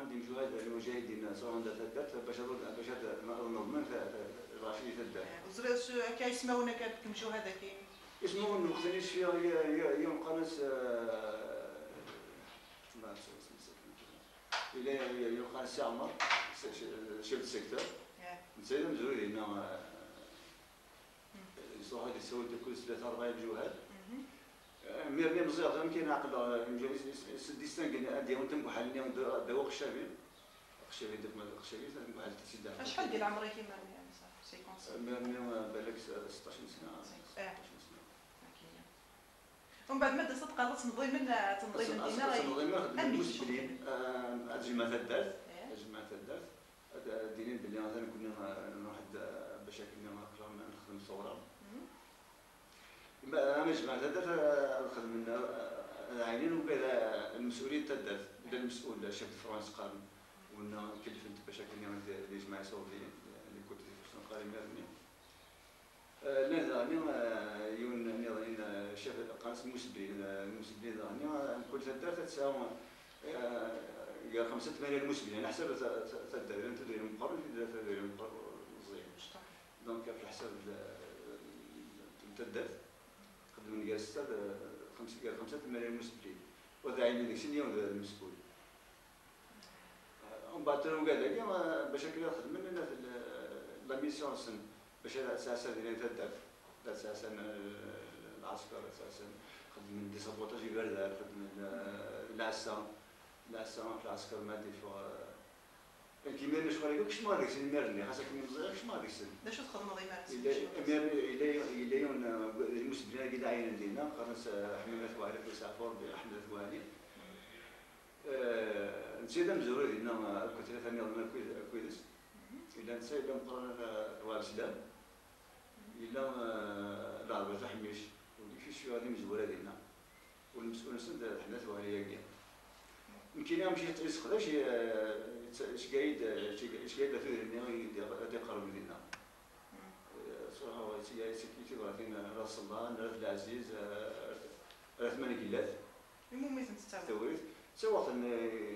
عندي مجاهد المجاهدين سواء عندها تدات باش باش نضمن راشي تدات وزرا كاي يسمعونا كنمشيو هذا كاين اسمه انه خصني فيها يوم قناة ما إلى يوم قناة سي عمر شيف السيكتور. نسيت مزوري هنا. يصوح هذه كل ثلاثة أربعة جوهات مير مير مزيغ يمكن عقل ديستانك ادي وانت محلني دواء خشابي. خشابي داك خشابي محل تسيد شحال ديال عمرك كيما يعني صافي مير مير بالك 16 سنة 16 سنة. ومن بعد ما صدق قالت تنضي من تنضي من دينا تنضي من المسبلين اجمع تدات اجمع تدات دينين بلي مثلا كنا باش كنا نخدم صورة. أنا جمعت هذا نخدم من عينين وبدا المسؤولية تدات بدا المسؤول شيف فرانس قال ونا كلفنت باش كنا اللي جماعة سعوديه اللي كنت في قال ميرني لا ثاني يون نظام شيف قناة المسبلين المسبلين ثاني كل تدات تساوي يا خمسة ثمانية المسبلين أنا حسب تدار أنت تدري مقرر تدري مقرر زين. دونك في الحساب تدات خدم جالسة خمسة خمسة ملايين مسؤولين وذا عين ديك سنية وذا المسؤول. ومن بعد تلو قال لي باش هكا خدم لنا لا ميسيون سن. باش أساسا ديال تدف أساسا العسكر أساسا خدم من دي سابوتاج يبرد خدم العسا. العسا في العسكر مادي في كيما أنا شغل يقول كش ما السن ميرني خاصك من صغير كش ما لا شو تخدم ضيما إلى إلى إلى يوم المسلمين قد عين دينا قرنس حمامات وعلى سافور بأحمد الثواني نسيت مزوري دينا كنت ثاني ضمن كويس إلا نسيت إلا مقرن والسلام إلا العربة تحميش وفي شو هذه مزورة دينا والمسؤول سند ثواني يقين يمكن يوم مشيت تسخ شي اش قايد اش قايد في النهاية دي قرب لنا صراحة هو سي سكيتي ولكن راس الله راس العزيز مالك الله المهم تستويت سواء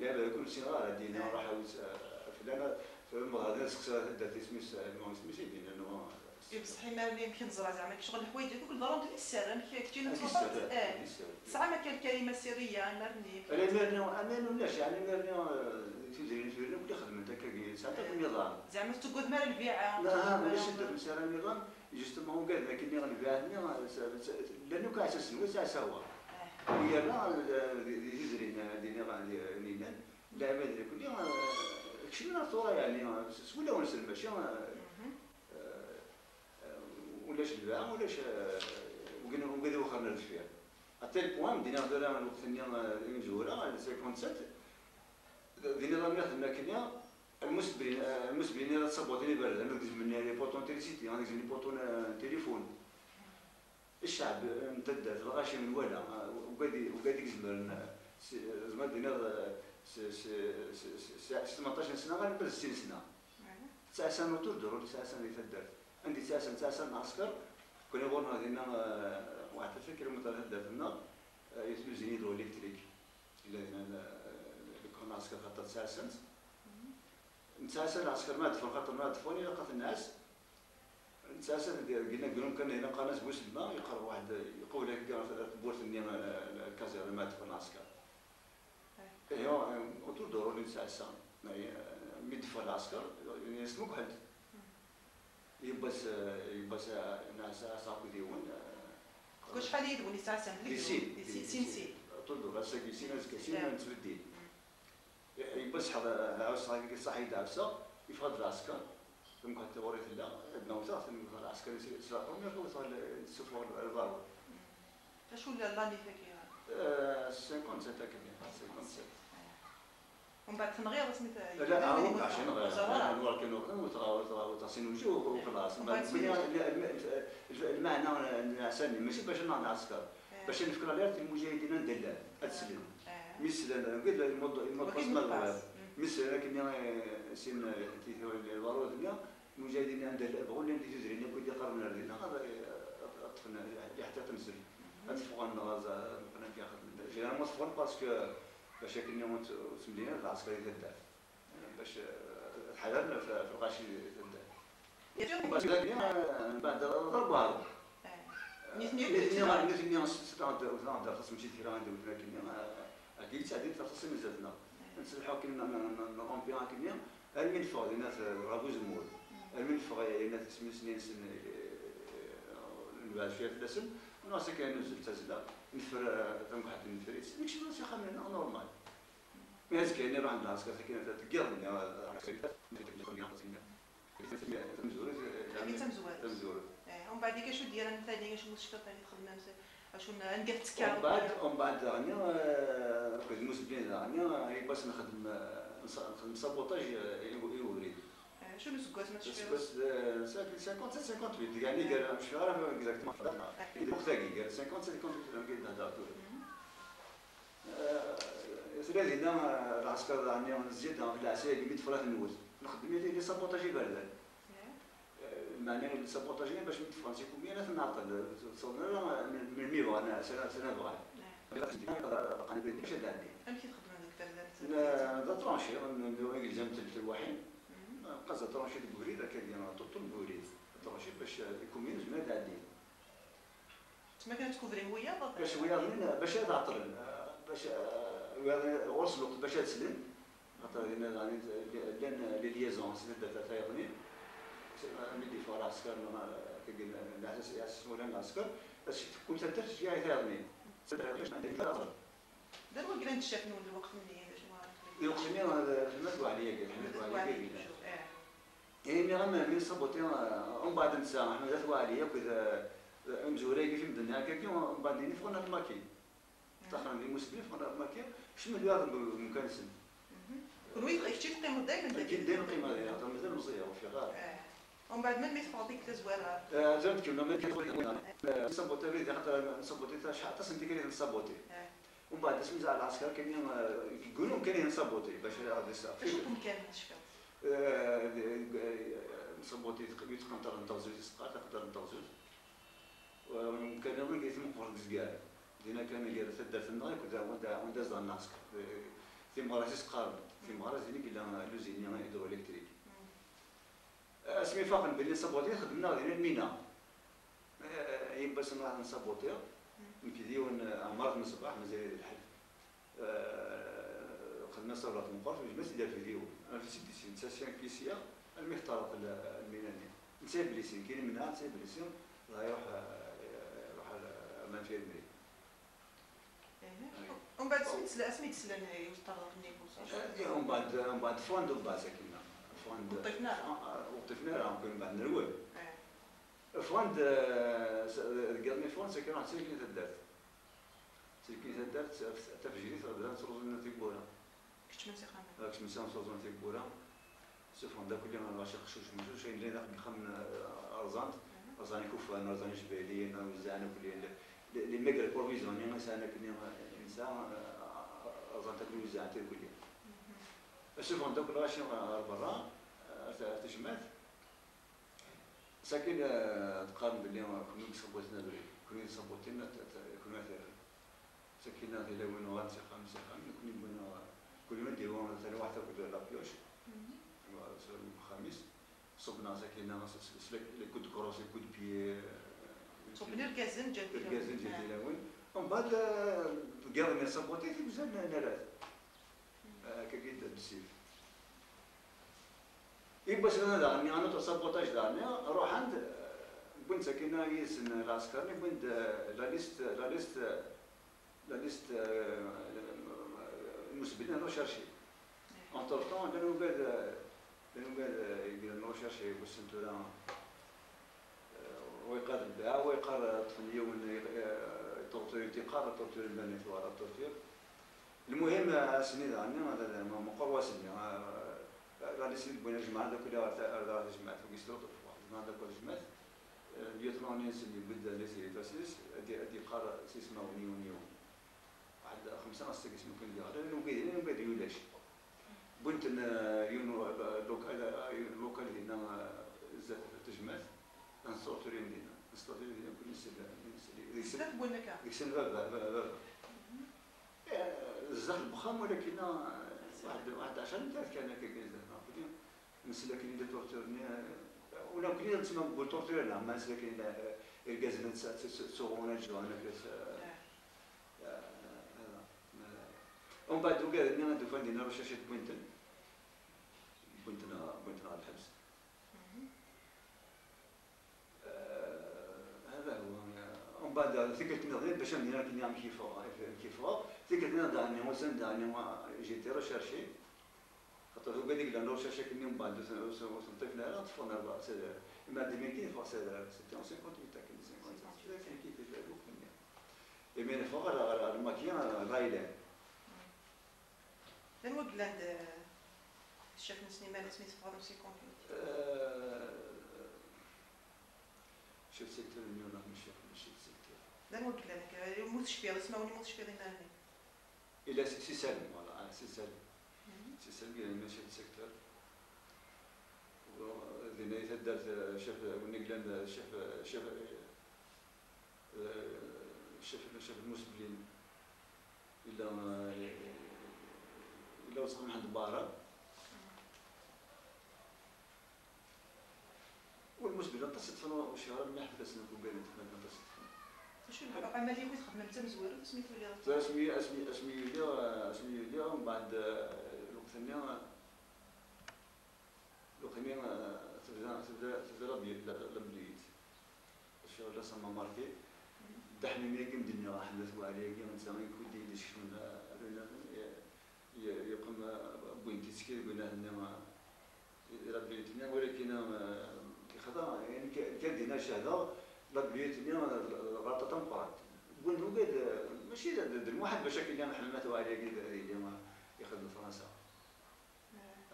لا يكون صغار دينا راح فلان فالمرة هذا سكسر دات اسمي المهم اسمي دينا إنه بصح ما يمكن نزرع زعما. كشغل الحوايج ديالك ضروري ديال السر كي نتفرط آه ساعه ما كان كلمه سريه مرني أنا مرني أمان ولاش يعني مرني تيزيد في كل خدمت هكا ساعات النظام. زعما تقعد مال البيعة. لا ماشي مسار النظام جوستومون قال لك إني غنبيع لأنه كاساس وسع سوا هي لا يزري دينا غادي لا ما ادري كل كشفنا صوره يعني سولا ونسلم ماشي ولاش الباع ولاش وقلنا وقلنا وخرنا فيها حتى البوان دينا دولا الوقت اللي مجهوله 57 دينا لا ميخ الماكينه المسبرين المسبرين لا تصبوتني برد أنا نكذب مني لي بوطون تيليسيتي أنا لي بوطون تليفون الشعب امتد الغاشي من ولا وقادي وقادي يكذب زعما دينا 18 سنه غنبدا 60 سنه تسع سنوات تدور تسع سنوات يتدار عندي تسع سنوات تسع سنوات عسكر كنا غورنا هذينا واحد الفكرة متهدفنا يسمى زين هيدرو الكتريك الذين كنا عسكر خاطر تسع سنوات تسع سنوات عسكر ما دفن خاطر ما دفوني لقات الناس تسع سنوات قلنا قلنا كان هنا قناص بوس الماء يقرب واحد يقول لك بورت النيم الكازير ما دفن عسكر ايوا اوتور دورو لي تسع سنوات ميدفع العسكر يعني اسمك حد يبس يبس ناس صاحب ديون كل شحال يدوني ساعه سنه سين سين سين طلبوا بس سين سين نتبدي يبس هذا عاوز صاحبي صاحي دابسه يفرض العسكر ثم كنت وريت لا ابن وثاق ثم العسكر يسرقوا من يخلص السفر الضرب ولا لاني فيها 57 كمية 57 ومن بعد تنغير سميت لا هو عشان نغير نور كانوا كانوا وتصين وجوه وخلاص المعنى العسل ماشي باش نعطي عسكر باش نفكر على المجاهدين ندلال اتسلم مثل الموضوع الموضوع مثل لكن سين الضروره الدنيا المجاهدين ندلال بغوا لي تجري كل قرن لنا هذا اطفنا حتى تنزل اتفقوا ان غازا كنا كياخذ مصفون باسكو باش كنا تملينا العسكري تدار باش تحضرنا في الغاشي تدار بعد ضربها نيت نيت ستاند وثاند خاص مشي تيران دوت لكن أكيد تعديل خاص مزاتنا نسلحو كنا نرومبيان كنا المين فوق الناس رابوز المول المين فوق الناس سمين سنين سن البال فيها في الاسم ناس كان نزل تزلا. نفر ثم واحد نفر. ماشي ناس خامن نورمال. مي هذيك كاين راه عندها عسكر كاين تقرن يا تمزورت ومن بعد كاش ديال ثاني كاش مشكل؟ ثاني تخدم ندير تكا ومن بعد ومن بعد غني كنت مسبين غني باش نخدم نخدم سابوتاج يوريد شنو سكوات ما بس 50 58 يعني قال مش عارف اكزاكتومون وقتها قال 50 58 قال هذا ثلاثة هنا العسكر عندي زيد في العساير يمد فرات النوز نخدم لي سابوتاجي باردة معناه السابوتاجي باش نتفرنسي كوميا أنا نعطل من الميبغى أنا سنة بغى قاعد بدي مش عندي أنا كي تخدم هذاك ترونشي اكزام تلت الواحد قصد ترونشي البوريد كان ديما طول البوريد ترونشي باش يكون زمان عندي تما كانت كوفري هويا باش هويا باش تعطل باش غرس الوقت باش تسلم خاطر لأن لي ليزون سنة تايغني ملي فوق العسكر كيقول العساس ياسسوا لنا العسكر باش تكون تدرت فيها يثارني دابا كرا نتشاف من الوقت ملي الوقت ملي المدوا عليا قال المدوا عليا يعني مي غير ملي صبوتي ومن بعد نسى إحنا ذات عليا كذا مزوري كيف مدنا هكاك ومن بعد نفقنا الماكين تاخر لي مسلمين فقنا الماكين شمل هذا المكنسن كون وين كنتي تقيم دائما دائما قيمه ديالها مازال مزيه وفي غار ومن بعد من ميت فاضيك تزوار زرت كنا ما كنت نصبوتي بيدي حتى نصبوتي شحال حتى سنتي كاين نصبوتي ومن بعد اسمي زعل العسكر كاين يقولوا كاين نصبوتي باش غادي يصير فاش كون كان شفاو نصبوتي تقدر نتغزوز تقدر تقدر نتغزوز وكان يوم قلت مقبر كزكار دينا كان يدير تدار النهار كنت وانت داز الناسك في مغرسي قارب في مغرسي كلا لوزيني هيدرو الكتريك اسمي فاقن بلي نصبوتي خدمنا غادي المينا اي باش نروح نصبوتي نكديون عمرت من الصباح مازال الحل خدمنا صبرات مقر في جماعة ديال فيديو أنا في سيدي سين ساسيان كيسيا المختارة المينانية نسيب ليسين كاين منها نسيب ليسين الله يروح يروح الانفيرمري ومن بعد سميت اسمي تسلان يوطر النيكوس ومن بعد ومن بعد فوان دو باسا كنا فوند وطفنا وطفنا راه كنا بعد نروي فوند قالني فوند سكن واحد سيكين تدارت سيكين تدارت تفجيري تغدر تروز لنا تيبورا كنت من سيخان كنت من سيخان تروز لنا تيبورا سوفون دا كل يوم راشي خشوش مجوش شاين لي داخل خم ارزانت ارزاني كوفان ارزاني جبالين وزعنا كل يوم لي ميغر بروفيزيون يعني مثلا كنا انسان ارزان تاكل وزعنا كل يوم سوفون دوك راشي برا تجمعت ساكن تقارن باللي كنا صبوتنا بري كنا صبوتنا كنا ساكن لو إنه غادي خمسة خمسة كنا بنا كل ما نديرو ثاني واحد تاكل لابيوش خميس صبنا ساكن لي كود كروس لي كود بي صبنا الكازن جات الكازن جات لون. ومن بعد قال من صبوتي بزاف نارات كاكيد السيف إيه بس أنا دعني أنا تصبتش دعني أروح عند بنت سكينة يسن العسكري بنت لا ليست لا ليست لا ليست المسبلين نروح شرشي. انتر طون بعد لأنه بعد يقدر نروح شرشي بس أنتو ويقار الباع ويقار اليوم تورتور تيقار تورتور البني في ورا التورتور. المهم سنين دعني هذا مقروة سنين الجماعة هذا كلها غادي الجماعة فوق يستوطن الجماعة هذا كل الجماعة اليوتنون ينسل بدا ليسي تاسيس ادي ادي قار سيسما ونيو نيو واحد خمسة ناس اسمه كل ديال هذا نوبيد نوبيد يولاش بنت يونو لوكال لوكال هنا زاد لين دينا نصوتو لين دينا كل نسل بونكا ديك السنة بابا بابا بزاف البخام ولكن واحد واحد 10 دقائق كان هكا نسلا كاين اللي تورتورني ولا كاين تسمى نقول تورتور لا ما نسلا كاين الكازنات سوغونا جوانا ومن بعد وكا عندنا دو فان دينا رشاشة بوينتن بوينتنا بوينتنا على الحبس. هذا هو ومن بعد ذكرت غير باش ندير كي كيف كيف ذكرت دعني وزن دعني جيتي رشاشي خاطر هو قال لك لأنه رشاشة كني من بعد وصلت لها طفونا ربع سيدر ما عندي مين كيف سيدر سيتي اون 58 تاع كني 58 كان كيف كيف Et mais il faut que le maquillage, il لأن هو بلاند الشيخ سليمان سميت في سي كومبيوتر شوف سيكتور اليوم ماشي ماشي سيكتور لأن هو بلاند موت شبيه اسمعوني موت شبيه هنا إلى سي سالم فوالا سي سالم سي سالم قال ماشي سيكتور ذينا يتدار شاف ونقلان شاف شاف شاف شاف المسبلين. إلا إلا وصل من عند بارا. والمسبلة تصد فنو شهر ما نكون بين تفهم تصد شو العملية كنت خدمة انت مزوير سميتو ليها اسمي اسمي اسمي ليها اسمي ليها من بعد ثاني الوقت ثاني تبدا تبدا تبدا لبليت. الشغل سما ماركي دحنا ميكم دنيا حدث وعليه كي من سامي كودي ديش من يقوم بوينتي سكير قلنا انما ربيتنا ولكن خذا يعني كان دينا شهاده ربيتنا غلطة تنقرات قلنا ماشي واحد باش كان حلمته عليه كذا اللي يخدم فرنسا.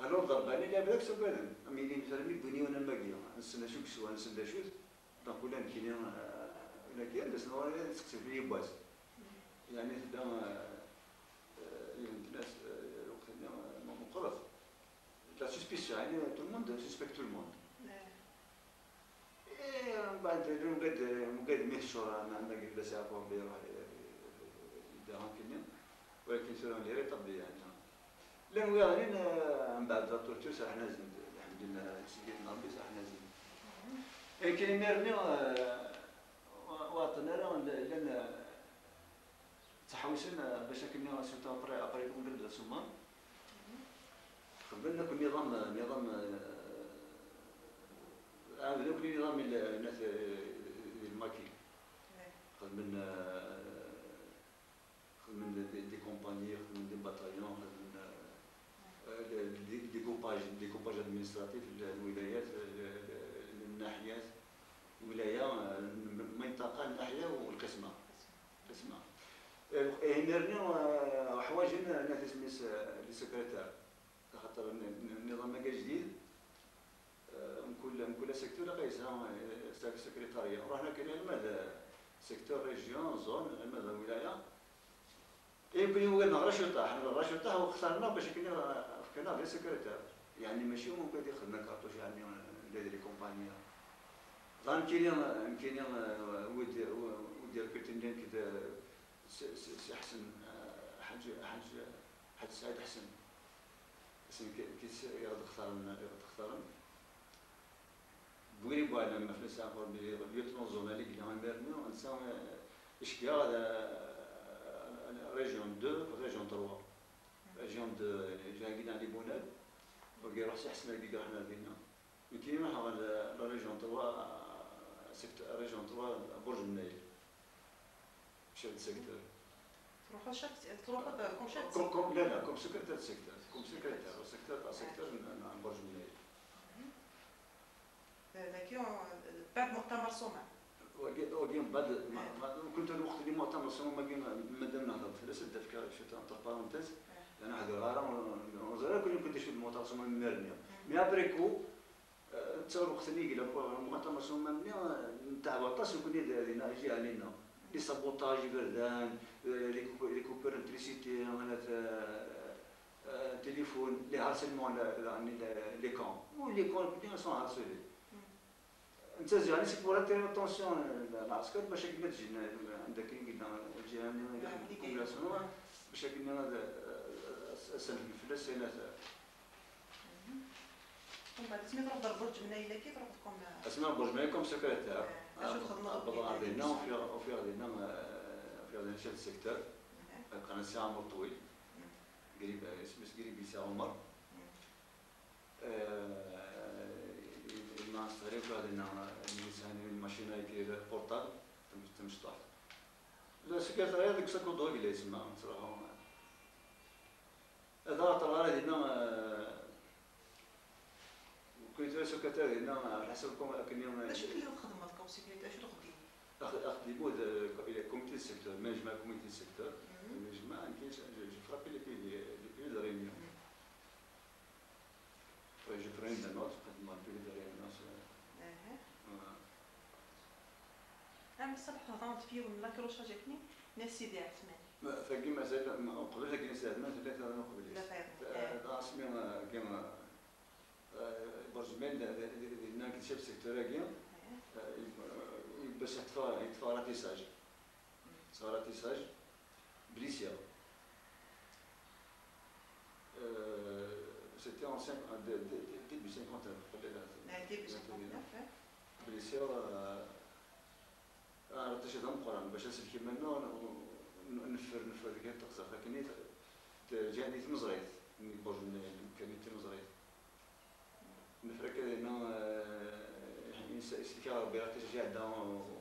ألو ضرباني لا بالعكس ابدا امي مثلا بني وأنا ماكي نستنى شو كسوا نستنى شو دونك ولا كاين ولا كاين بس نوري تكتب لي باز يعني تبدا الناس la suspicion يعني tout le monde suspecte tout le monde. من بعد مقد مقد مشهور أنا ما قلت بس يعرفوا بيروح يداهم كنين ولكن سلام لي طبي يعني لأن ويغنين من بعد التورتور صح نازل. الحمد لله سيدنا ربي صح نازل. لكن ميرني واطنا لأن تحوسنا باش كنا سيرتو أبري ابري كون سوما. قبلنا كل نظام نظام عاودنا كل نظام الناس الماكين خدمنا خدمنا دي كومباني خدمنا دي باتاليون خدمنا دي كوباج دي كوباج ادمنستراتيف الولايات الناحيات ولايه منطقة الناحيه والقسمه قسمه هنا حوايجنا ناس سميس لي سكرتير خاطر النظام ما جديد. من كل من كل سيكتور غيسها سكرتاريا ورحنا كاين الماذا سيكتور ريجيون زون الماذا ولايه يمكن هو قلنا رشوطة. حنا الرشوطه واخترنا باش كنا كنا في سكرتير يعني ماشي ممكن يخدم كارطوش يعني لي كومبانيا ظن كاين كاين ودي ودي ركبتين كذا سي حسن حاج حاج حاج سعيد حسن كيس يغد اختارن يغد اختارن بويري بوا لما فلس اخر بيوتنو زونالي كي لما ميرني انسان اشكيا هذا ريجيون 2 ريجيون 3 ريجيون 2 يعني جا كينا لي بوناد وكي روح سي حسن كي رحنا لدينا يمكن ما هو لا ريجيون 3 سيكتور ريجيون 3 برج النيل شاد سيكتور تروحوا شاك تروحوا كوم شاك كوم لا لا كوم سكرتير سيكتور كوم سكرتير سيكتور سيكتور عن برج منير لكن بعد مؤتمر صومع وقيم بعد كنت الوقت اللي مؤتمر صومع ما قيم مدام نهضر في شو انتر بارونتيز لأن واحد الغاره ونظرا كل كنت شفت مؤتمر صومع مرنيا مي ابريكو تصور وقت اللي قال مؤتمر صومع نتاع بطاس وكنا دايرين يجي علينا لي سابوتاج بردان لي كوبر الكتريسيتي معناتها تليفون لي هارسيلمون يعني لي كون ولي كون كلهم سون هارسيلي انت يعني سي بور اتير اتونسيون العسكر باش كيما تجي عندك قلنا الجهه اللي باش كنا السنة الفلاس هنا ومن بعد سميت روح ضرب برج من ايلا كيف روحكم اسماء برج مالي كوم سكرتير. بضع غادينا وفي وفي غادينا في غادينا شاد السكتور قناة سي عمر طويل. قريب اسمه قريب سي عمر. مع الصغير في غادينا الانسان الماشينه يدير بورتال. تمشطح لا سكرتير هذيك ساكو دوغ اللي يسمى صراحة. هذا طلع هنا كنت سكرتير هنا على حسب كنا شنو اللي الخدمه ديالكم سيكوريتي اشنو تخدموا أخدموا إلى كوميتي السيكتور مانجمع كوميتي السيكتور مانجمع كاين جو فرابي لي بي لي بي دو ريونيون جو برين دا نوت قد ما بي دو ريونيون نعم الصباح هضمت فيه ولا كروشا جاتني ناس سيدي عثمان فكي مثلا قبل كاين سيدي عثمان ثلاثة أنا قبل لا اسمي كاين برجمان هناك شاف سيكتور كاين باش يطفى يطفى راتيساج صار راتيساج بليسيا سيتي en 5 début 59 ديبي 59 بليسيا أنا رتش هذا القران باش نسلك منه نفر نفر ذيك التقصى فكني جاني تمزريت من برج كان تمزريت نفر كذا إنه يسلك ربي راه تشجع داون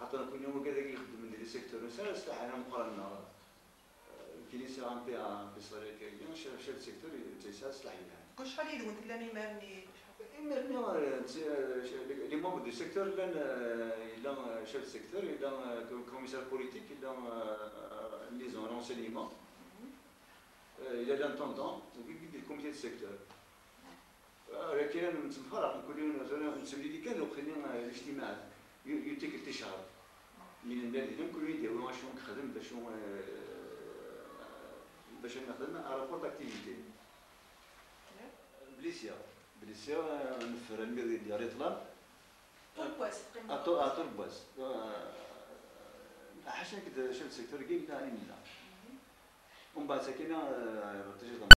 حتى كل يوم كذا يخدم من لي سيكتور نسال سلاح أنا مقارنة. كينيسي عم بي في صريك كاين شاف سيكتور تيسال سلاح يعني كل شحال يدون لا ميمارني لي مومبر دو سيكتور لأن الا شاف سيكتور الا كوميسار بوليتيك الا لي زون رونسينيمون il a l'intendant, il comité de secteur. لكن متفرق كل يوم مثلا نسمي لي كانوا خلينا الاجتماعات يعطيك استشاره من النادي كل يديروا شنو نخدم باش باش نخدم رابور داكتيفيتي بليسيا بليسيا نفر الميري ديال ريطلان طربواس طربواس حاشا كده شفت سيكتور كي لا لا ومن بعد ساكنه تجد